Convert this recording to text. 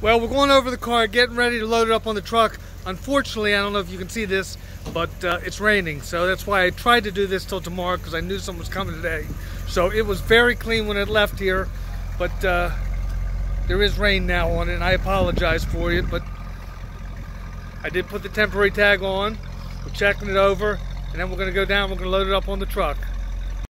Well, we're going over the car, getting ready to load it up on the truck. Unfortunately, I don't know if you can see this, but uh, it's raining. So that's why I tried to do this till tomorrow because I knew someone was coming today. So it was very clean when it left here, but uh, there is rain now on it, and I apologize for it, but I did put the temporary tag on. We're checking it over, and then we're going to go down, we're going to load it up on the truck.